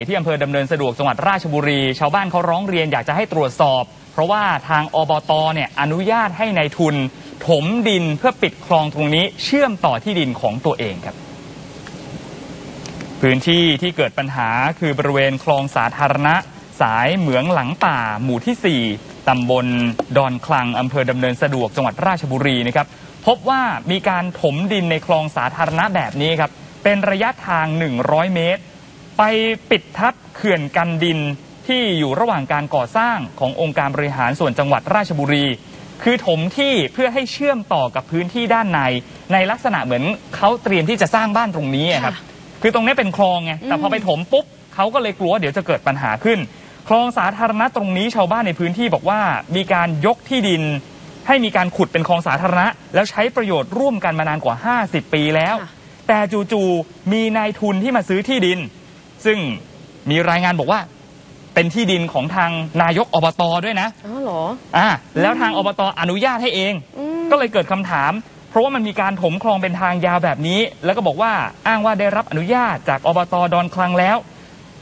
ที่อำเภอดำเนินสะดวกจังหวัดราชบุรี ชาวบ้านเขาร้องเรียนอยากจะให้ตรวจสอบ เพราะว่าทางอบตเนี่ยอนุญาตให้ในายทุน ถมดินเพื่อปิดคลองตรงนี้ เชื่อมต่อที่ดินของตัวเองครับ พื้นที่ที่เกิดปัญหาคือบริเวณคลองสาธารณะ สายเหมืองหลังป่า หมู่ที่ 4 ตำบลดอนคลังอำเภอดำเนินสะดวกจังหวัดราชบุรีนะครับพบว่ามีการถมดินในคลองสาธารณะแบบนี้ครับเป็นระยะทาง 100 เมตร ไปปิดทับเขื่อนกันดินที่อยู่ระหว่างการก่อสร้างขององค์การบริหารส่วนจังหวัดราชบุรี คือถมที่เพื่อให้เชื่อมต่อกับพื้นที่ด้านใน ในลักษณะเหมือนเขาเตรียมที่จะสร้างบ้านตรงนี้อะครับ คือตรงนี้เป็นคลองไงแต่พอไปถมปุ๊บเขาก็เลยกลัวเดี๋ยวจะเกิดปัญหาขึ้น คลองสาธารณะตรงนี้ชาวบ้านในพื้นที่บอกว่ามีการยกที่ดิน ให้มีการขุดเป็นคลองสาธารณะ แล้วใช้ประโยชน์ร่วมกันมานานกว่า 50 ปีแล้วค่ะแต่จู่ๆมีนายทุนที่มาซื้อที่ดิน ซึ่งมีรายงานบอกว่า เป็นที่ดินของทางนายกอบตด้วยนะอ๋อเหรออ่าแล้วทางอบตอนุญาตให้เอง อืมก็เลยเกิดคำถาม เพราะว่ามันมีการถมคลองเป็นทางยาวแบบนี้ แล้วก็บอกว่าอ้างว่าได้รับอนุญาตจากอบตดอนคลังแล้ว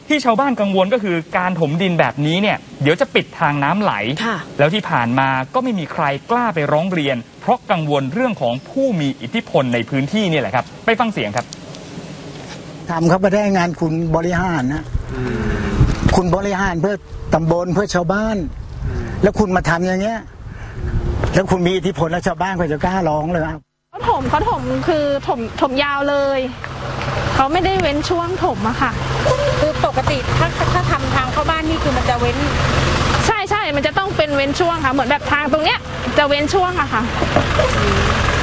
ที่ชาวบ้านกังวลก็คือการถมดินแบบนี้เนี่ย เดี๋ยวจะปิดทางน้ำไหล ค่ะ แล้วที่ผ่านมาก็ไม่มีใครกล้าไปร้องเรียน เพราะกังวลเรื่องของผู้มีอิทธิพลในพื้นที่นี่แหละครับ ไปฟังเสียงครับ ทำเขาไม่ได้งานคุณบริหารนะคุณบริหารเพื่อตำบลเพื่อชาวบ้าน แล้วคุณมาทำอย่างเงี้ย แล้วคุณมีอิทธิพลแล้วชาวบ้านเขาจะกล้าร้องเลยครับเขาถมเขาถมคือถมถมยาวเลยเขาไม่ได้เว้นช่วงถมอะค่ะ คือปกติถ้าถ้าทำทางเข้าบ้านนี่คือมันจะเว้น ใช่ใช่มันจะต้องเป็นเว้นช่วงค่ะ เหมือนแบบทางตรงเนี้ย จะเว้นช่วงอะค่ะ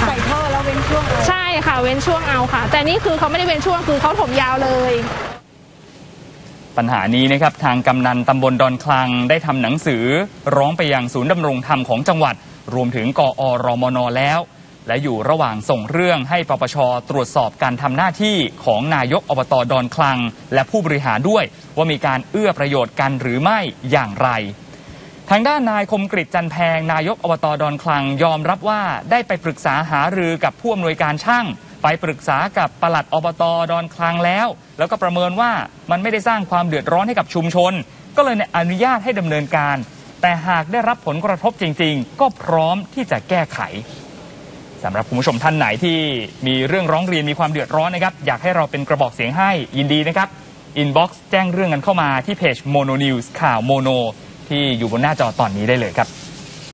ใส่ท่อแล้วเว้นช่วงเลยใช่ค่ะเว้นช่วงเอาค่ะ แต่นี่คือเขาไม่ได้เว้นช่วงคือเขาถมยาวเลย ปัญหานี้นะครับทางกำนันตำบลดอนคลังได้ทำหนังสือร้องไปยังศูนย์ดำรงธรรมของจังหวัด รวมถึงกอรมนแล้ว และอยู่ระหว่างส่งเรื่องให้ปปชตรวจสอบการทำหน้าที่ของนายกอบตดอนคลัง และผู้บริหารด้วย ว่ามีการเอื้อประโยชน์กันหรือไม่อย่างไร ทางด้านนายคมกริจจันแพง นายกอบตดอนคลังยอมรับว่าได้ไปปรึกษาหารือกับผู้อำนวยการช่าง ไปปรึกษากับปลัดอบตดอนคลังแล้ว แล้วก็ประเมินว่ามันไม่ได้สร้างความเดือดร้อนให้กับชุมชน ก็เลยอนุญาตให้ดำเนินการ แต่หากได้รับผลกระทบจริง ๆ ก็พร้อมที่จะแก้ไขสำหรับคุณผู้ชมท่านไหนที่มีเรื่องร้องเรียนมีความเดือดร้อนนะครับ อยากให้เราเป็นกระบอกเสียงให้ยินดีนะครับ inbox แจ้งเรื่องกันเข้ามาที่เพจ Mono News ข่าวโมโน ที่อยู่บนหน้าจอตอนนี้ได้เลยครับ